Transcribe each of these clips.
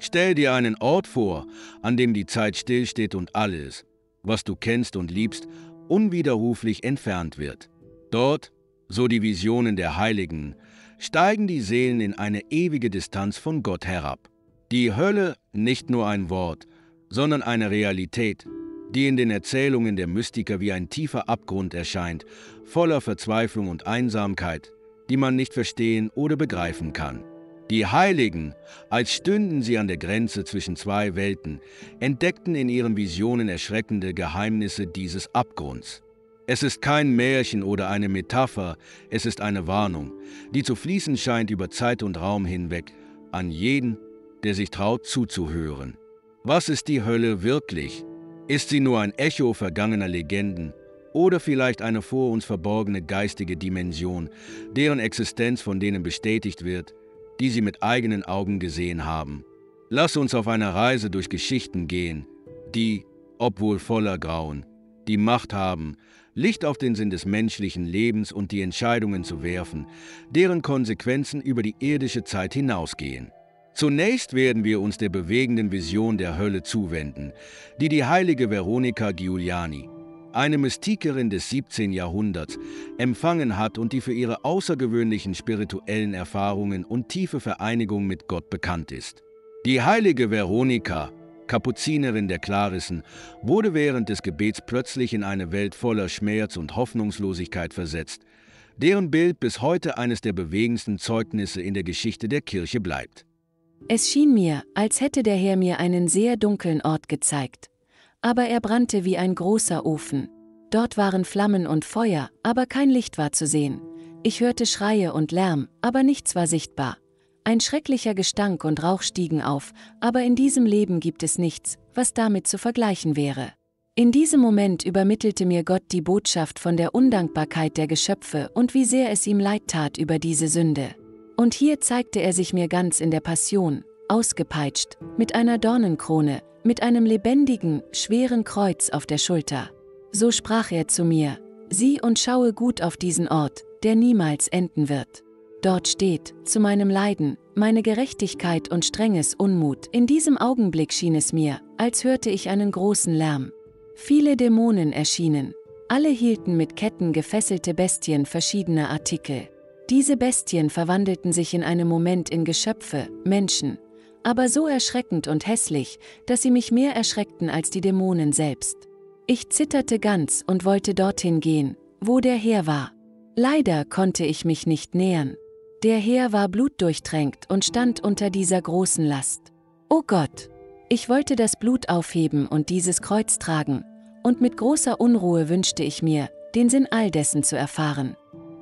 Stell dir einen Ort vor, an dem die Zeit stillsteht und alles, was du kennst und liebst, unwiderruflich entfernt wird. Dort, so die Visionen der Heiligen, steigen die Seelen in eine ewige Distanz von Gott herab. Die Hölle nicht nur ein Wort, sondern eine Realität, die in den Erzählungen der Mystiker wie ein tiefer Abgrund erscheint, voller Verzweiflung und Einsamkeit, die man nicht verstehen oder begreifen kann. Die Heiligen, als stünden sie an der Grenze zwischen zwei Welten, entdeckten in ihren Visionen erschreckende Geheimnisse dieses Abgrunds. Es ist kein Märchen oder eine Metapher, es ist eine Warnung, die zu fließen scheint über Zeit und Raum hinweg, an jeden, der sich traut zuzuhören. Was ist die Hölle wirklich? Ist sie nur ein Echo vergangener Legenden oder vielleicht eine vor uns verborgene geistige Dimension, deren Existenz von denen bestätigt wird, die sie mit eigenen Augen gesehen haben? Lass uns auf eine Reise durch Geschichten gehen, die, obwohl voller Grauen, die Macht haben, Licht auf den Sinn des menschlichen Lebens und die Entscheidungen zu werfen, deren Konsequenzen über die irdische Zeit hinausgehen. Zunächst werden wir uns der bewegenden Vision der Hölle zuwenden, die die heilige Veronica Giuliani, eine Mystikerin des 17. Jahrhunderts, empfangen hat und die für ihre außergewöhnlichen spirituellen Erfahrungen und tiefe Vereinigung mit Gott bekannt ist. Die heilige Veronika Kapuzinerin der Klarissen, wurde während des Gebets plötzlich in eine Welt voller Schmerz und Hoffnungslosigkeit versetzt, deren Bild bis heute eines der bewegendsten Zeugnisse in der Geschichte der Kirche bleibt. Es schien mir, als hätte der Herr mir einen sehr dunklen Ort gezeigt. Aber er brannte wie ein großer Ofen. Dort waren Flammen und Feuer, aber kein Licht war zu sehen. Ich hörte Schreie und Lärm, aber nichts war sichtbar. Ein schrecklicher Gestank und Rauch stiegen auf, aber in diesem Leben gibt es nichts, was damit zu vergleichen wäre. In diesem Moment übermittelte mir Gott die Botschaft von der Undankbarkeit der Geschöpfe und wie sehr es ihm leid tat über diese Sünde. Und hier zeigte er sich mir ganz in der Passion, ausgepeitscht, mit einer Dornenkrone, mit einem lebendigen, schweren Kreuz auf der Schulter. So sprach er zu mir, sieh und schaue gut auf diesen Ort, der niemals enden wird. Dort steht, zu meinem Leiden, meine Gerechtigkeit und strenges Unmut. In diesem Augenblick schien es mir, als hörte ich einen großen Lärm. Viele Dämonen erschienen. Alle hielten mit Ketten gefesselte Bestien verschiedener Artikel. Diese Bestien verwandelten sich in einem Moment in Geschöpfe, Menschen, aber so erschreckend und hässlich, dass sie mich mehr erschreckten als die Dämonen selbst. Ich zitterte ganz und wollte dorthin gehen, wo der Herr war. Leider konnte ich mich nicht nähern. Der Herr war blutdurchtränkt und stand unter dieser großen Last. O Gott! Ich wollte das Blut aufheben und dieses Kreuz tragen, und mit großer Unruhe wünschte ich mir, den Sinn all dessen zu erfahren.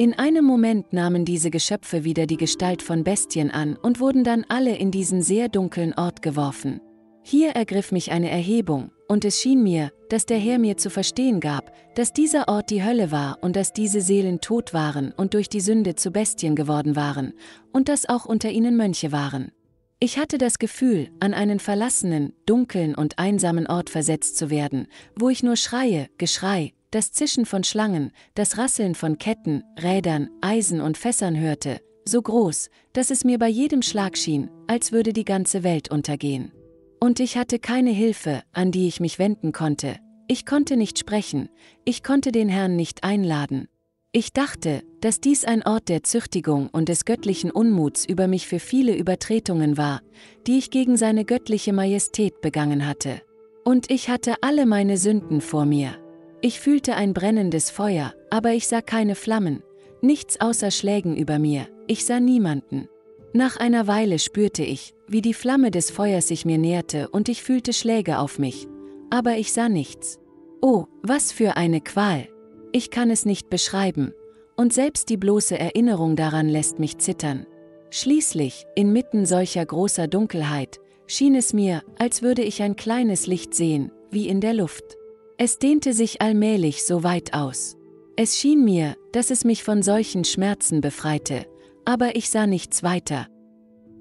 In einem Moment nahmen diese Geschöpfe wieder die Gestalt von Bestien an und wurden dann alle in diesen sehr dunklen Ort geworfen. Hier ergriff mich eine Erhebung, und es schien mir, dass der Herr mir zu verstehen gab, dass dieser Ort die Hölle war und dass diese Seelen tot waren und durch die Sünde zu Bestien geworden waren, und dass auch unter ihnen Mönche waren. Ich hatte das Gefühl, an einen verlassenen, dunklen und einsamen Ort versetzt zu werden, wo ich nur Schreie, Geschrei, das Zischen von Schlangen, das Rasseln von Ketten, Rädern, Eisen und Fässern hörte, so groß, dass es mir bei jedem Schlag schien, als würde die ganze Welt untergehen. Und ich hatte keine Hilfe, an die ich mich wenden konnte. Ich konnte nicht sprechen, ich konnte den Herrn nicht einladen. Ich dachte, dass dies ein Ort der Züchtigung und des göttlichen Unmuts über mich für viele Übertretungen war, die ich gegen seine göttliche Majestät begangen hatte. Und ich hatte alle meine Sünden vor mir. Ich fühlte ein brennendes Feuer, aber ich sah keine Flammen, nichts außer Schlägen über mir, ich sah niemanden. Nach einer Weile spürte ich, wie die Flamme des Feuers sich mir näherte und ich fühlte Schläge auf mich, aber ich sah nichts. Oh, was für eine Qual! Ich kann es nicht beschreiben, und selbst die bloße Erinnerung daran lässt mich zittern. Schließlich, inmitten solcher großer Dunkelheit, schien es mir, als würde ich ein kleines Licht sehen, wie in der Luft. Es dehnte sich allmählich so weit aus. Es schien mir, dass es mich von solchen Schmerzen befreite, aber ich sah nichts weiter.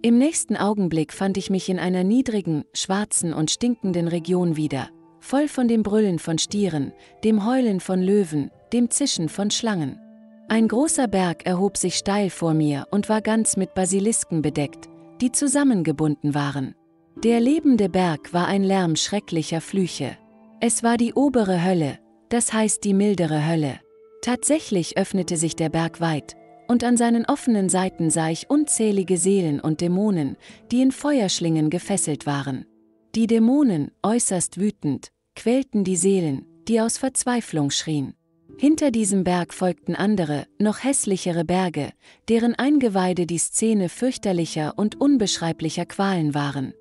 Im nächsten Augenblick fand ich mich in einer niedrigen, schwarzen und stinkenden Region wieder, voll von dem Brüllen von Stieren, dem Heulen von Löwen, dem Zischen von Schlangen. Ein großer Berg erhob sich steil vor mir und war ganz mit Basilisken bedeckt, die zusammengebunden waren. Der lebende Berg war ein Lärm schrecklicher Flüche. Es war die obere Hölle, das heißt die mildere Hölle. Tatsächlich öffnete sich der Berg weit, und an seinen offenen Seiten sah ich unzählige Seelen und Dämonen, die in Feuerschlingen gefesselt waren. Die Dämonen, äußerst wütend, quälten die Seelen, die aus Verzweiflung schrien. Hinter diesem Berg folgten andere, noch hässlichere Berge, deren Eingeweide die Szene fürchterlicher und unbeschreiblicher Qualen waren.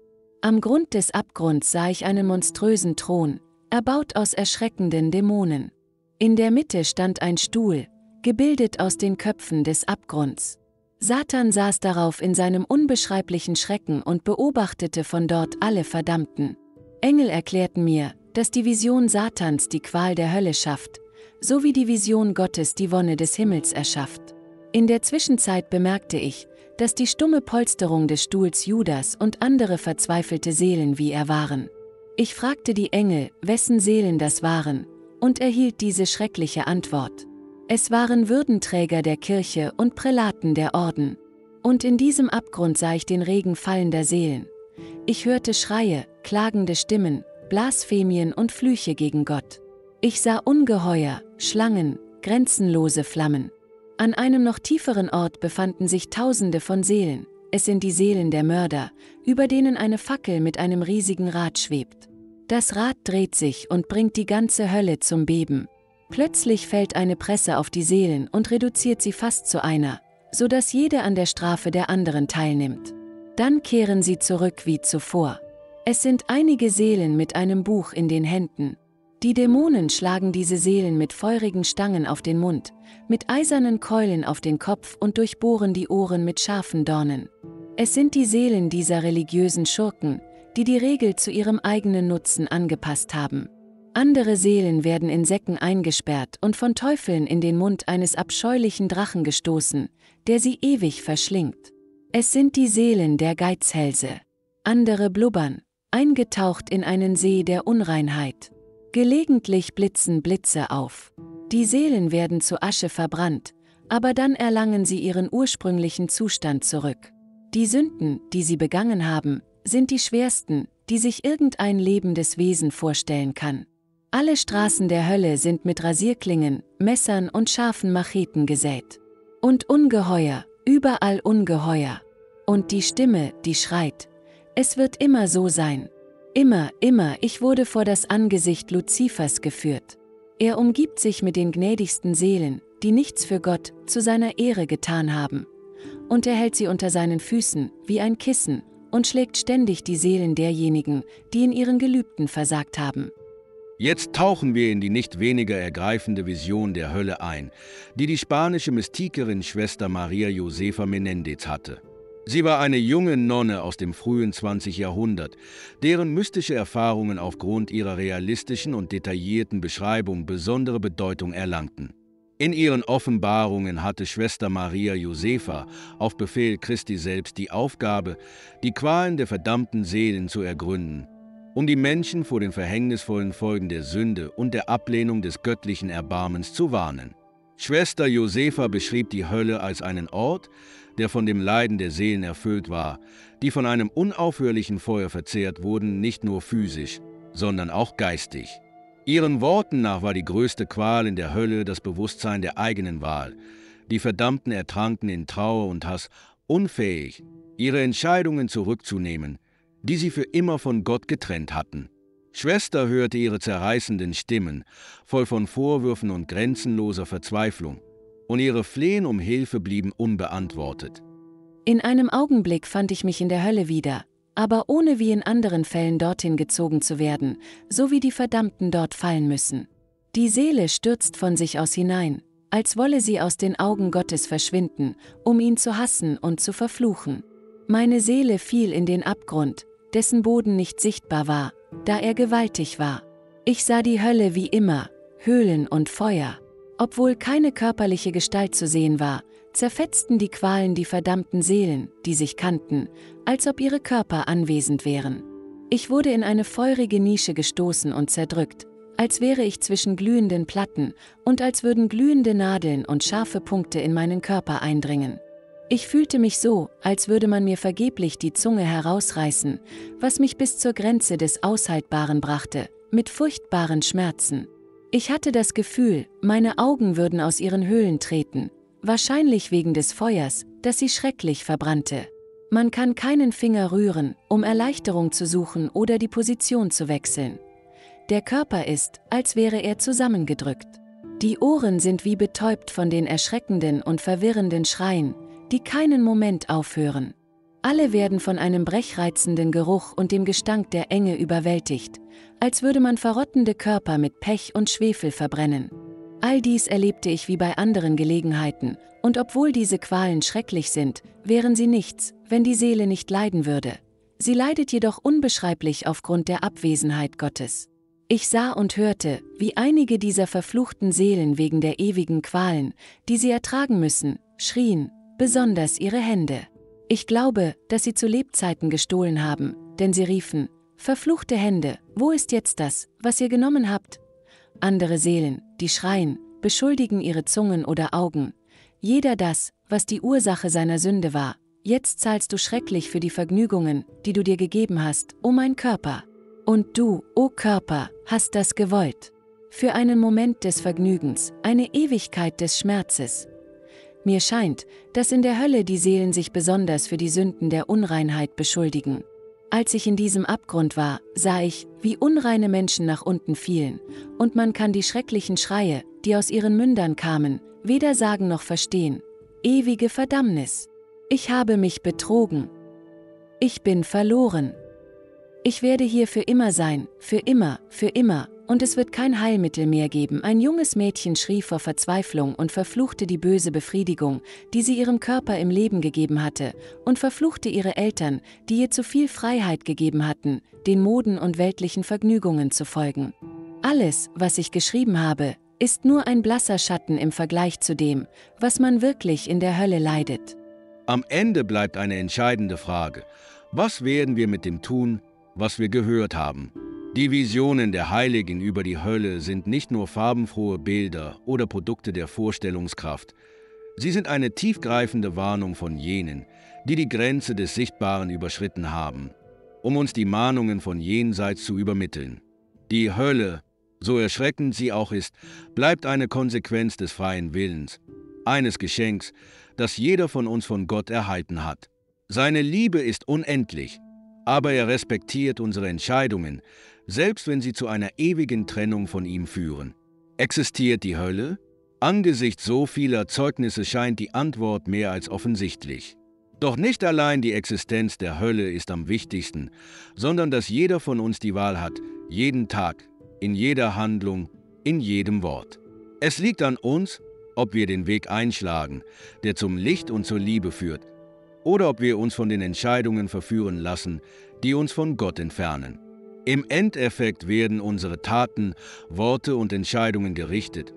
Am Grund des Abgrunds sah ich einen monströsen Thron, erbaut aus erschreckenden Dämonen. In der Mitte stand ein Stuhl, gebildet aus den Köpfen des Abgrunds. Satan saß darauf in seinem unbeschreiblichen Schrecken und beobachtete von dort alle Verdammten. Engel erklärten mir, dass die Vision Satans die Qual der Hölle schafft, so wie die Vision Gottes die Wonne des Himmels erschafft. In der Zwischenzeit bemerkte ich, dass die stumme Polsterung des Stuhls Judas und andere verzweifelte Seelen wie er waren. Ich fragte die Engel, wessen Seelen das waren, und erhielt diese schreckliche Antwort. Es waren Würdenträger der Kirche und Prälaten der Orden. Und in diesem Abgrund sah ich den Regen fallender Seelen. Ich hörte Schreie, klagende Stimmen, Blasphemien und Flüche gegen Gott. Ich sah Ungeheuer, Schlangen, grenzenlose Flammen. An einem noch tieferen Ort befanden sich Tausende von Seelen, es sind die Seelen der Mörder, über denen eine Fackel mit einem riesigen Rad schwebt. Das Rad dreht sich und bringt die ganze Hölle zum Beben. Plötzlich fällt eine Presse auf die Seelen und reduziert sie fast zu einer, so dass jede an der Strafe der anderen teilnimmt. Dann kehren sie zurück wie zuvor. Es sind einige Seelen mit einem Buch in den Händen, die Dämonen schlagen diese Seelen mit feurigen Stangen auf den Mund, mit eisernen Keulen auf den Kopf und durchbohren die Ohren mit scharfen Dornen. Es sind die Seelen dieser religiösen Schurken, die die Regel zu ihrem eigenen Nutzen angepasst haben. Andere Seelen werden in Säcken eingesperrt und von Teufeln in den Mund eines abscheulichen Drachen gestoßen, der sie ewig verschlingt. Es sind die Seelen der Geizhälse. Andere blubbern, eingetaucht in einen See der Unreinheit. Gelegentlich blitzen Blitze auf. Die Seelen werden zu Asche verbrannt, aber dann erlangen sie ihren ursprünglichen Zustand zurück. Die Sünden, die sie begangen haben, sind die schwersten, die sich irgendein lebendes Wesen vorstellen kann. Alle Straßen der Hölle sind mit Rasierklingen, Messern und scharfen Macheten gesät. Und Ungeheuer, überall Ungeheuer. Und die Stimme, die schreit. Es wird immer so sein. Immer, immer, ich wurde vor das Angesicht Luzifers geführt. Er umgibt sich mit den gnädigsten Seelen, die nichts für Gott zu seiner Ehre getan haben. Und er hält sie unter seinen Füßen, wie ein Kissen, und schlägt ständig die Seelen derjenigen, die in ihren Gelübden versagt haben. Jetzt tauchen wir in die nicht weniger ergreifende Vision der Hölle ein, die die spanische Mystikerin Schwester Maria Josefa Menendez hatte. Sie war eine junge Nonne aus dem frühen 20. Jahrhundert, deren mystische Erfahrungen aufgrund ihrer realistischen und detaillierten Beschreibung besondere Bedeutung erlangten. In ihren Offenbarungen hatte Schwester Maria Josefa auf Befehl Christi selbst die Aufgabe, die Qualen der verdammten Seelen zu ergründen, um die Menschen vor den verhängnisvollen Folgen der Sünde und der Ablehnung des göttlichen Erbarmens zu warnen. Schwester Josefa beschrieb die Hölle als einen Ort, der von dem Leiden der Seelen erfüllt war, die von einem unaufhörlichen Feuer verzehrt wurden, nicht nur physisch, sondern auch geistig. Ihren Worten nach war die größte Qual in der Hölle das Bewusstsein der eigenen Wahl. Die Verdammten ertranken in Trauer und Hass, unfähig, ihre Entscheidungen zurückzunehmen, die sie für immer von Gott getrennt hatten. Schwester hörte ihre zerreißenden Stimmen, voll von Vorwürfen und grenzenloser Verzweiflung und ihre Flehen um Hilfe blieben unbeantwortet. In einem Augenblick fand ich mich in der Hölle wieder, aber ohne wie in anderen Fällen dorthin gezogen zu werden, so wie die Verdammten dort fallen müssen. Die Seele stürzt von sich aus hinein, als wolle sie aus den Augen Gottes verschwinden, um ihn zu hassen und zu verfluchen. Meine Seele fiel in den Abgrund, dessen Boden nicht sichtbar war, da er gewaltig war. Ich sah die Hölle wie immer, Höhlen und Feuer. Obwohl keine körperliche Gestalt zu sehen war, zerfetzten die Qualen die verdammten Seelen, die sich kannten, als ob ihre Körper anwesend wären. Ich wurde in eine feurige Nische gestoßen und zerdrückt, als wäre ich zwischen glühenden Platten und als würden glühende Nadeln und scharfe Punkte in meinen Körper eindringen. Ich fühlte mich so, als würde man mir vergeblich die Zunge herausreißen, was mich bis zur Grenze des Aushaltbaren brachte, mit furchtbaren Schmerzen. Ich hatte das Gefühl, meine Augen würden aus ihren Höhlen treten, wahrscheinlich wegen des Feuers, das sie schrecklich verbrannte. Man kann keinen Finger rühren, um Erleichterung zu suchen oder die Position zu wechseln. Der Körper ist, als wäre er zusammengedrückt. Die Ohren sind wie betäubt von den erschreckenden und verwirrenden Schreien, die keinen Moment aufhören. Alle werden von einem brechreizenden Geruch und dem Gestank der Enge überwältigt, als würde man verrottende Körper mit Pech und Schwefel verbrennen. All dies erlebte ich wie bei anderen Gelegenheiten, und obwohl diese Qualen schrecklich sind, wären sie nichts, wenn die Seele nicht leiden würde. Sie leidet jedoch unbeschreiblich aufgrund der Abwesenheit Gottes. Ich sah und hörte, wie einige dieser verfluchten Seelen wegen der ewigen Qualen, die sie ertragen müssen, schrien, besonders ihre Hände. Ich glaube, dass sie zu Lebzeiten gestohlen haben, denn sie riefen, Verfluchte Hände, wo ist jetzt das, was ihr genommen habt? Andere Seelen, die schreien, beschuldigen ihre Zungen oder Augen. Jeder das, was die Ursache seiner Sünde war. Jetzt zahlst du schrecklich für die Vergnügungen, die du dir gegeben hast, o mein Körper. Und du, o Körper, hast das gewollt. Für einen Moment des Vergnügens, eine Ewigkeit des Schmerzes. Mir scheint, dass in der Hölle die Seelen sich besonders für die Sünden der Unreinheit beschuldigen. Als ich in diesem Abgrund war, sah ich, wie unreine Menschen nach unten fielen, und man kann die schrecklichen Schreie, die aus ihren Mündern kamen, weder sagen noch verstehen. Ewige Verdammnis. Ich habe mich betrogen. Ich bin verloren. Ich werde hier für immer sein, für immer, für immer, und es wird kein Heilmittel mehr geben. Ein junges Mädchen schrie vor Verzweiflung und verfluchte die böse Befriedigung, die sie ihrem Körper im Leben gegeben hatte, und verfluchte ihre Eltern, die ihr zu viel Freiheit gegeben hatten, den Moden und weltlichen Vergnügungen zu folgen. Alles, was ich geschrieben habe, ist nur ein blasser Schatten im Vergleich zu dem, was man wirklich in der Hölle leidet. Am Ende bleibt eine entscheidende Frage. Was werden wir mit dem tun, was wir gehört haben? Die Visionen der Heiligen über die Hölle sind nicht nur farbenfrohe Bilder oder Produkte der Vorstellungskraft. Sie sind eine tiefgreifende Warnung von jenen, die die Grenze des Sichtbaren überschritten haben, um uns die Mahnungen von jenseits zu übermitteln. Die Hölle, so erschreckend sie auch ist, bleibt eine Konsequenz des freien Willens, eines Geschenks, das jeder von uns von Gott erhalten hat. Seine Liebe ist unendlich, aber er respektiert unsere Entscheidungen, selbst wenn sie zu einer ewigen Trennung von ihm führen. Existiert die Hölle? Angesichts so vieler Zeugnisse scheint die Antwort mehr als offensichtlich. Doch nicht allein die Existenz der Hölle ist am wichtigsten, sondern dass jeder von uns die Wahl hat, jeden Tag, in jeder Handlung, in jedem Wort. Es liegt an uns, ob wir den Weg einschlagen, der zum Licht und zur Liebe führt, oder ob wir uns von den Entscheidungen verführen lassen, die uns von Gott entfernen. Im Endeffekt werden unsere Taten, Worte und Entscheidungen gerichtet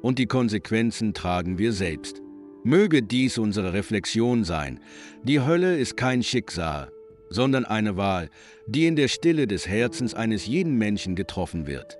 und die Konsequenzen tragen wir selbst. Möge dies unsere Reflexion sein. Die Hölle ist kein Schicksal, sondern eine Wahl, die in der Stille des Herzens eines jeden Menschen getroffen wird.